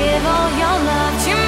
give all your love to me.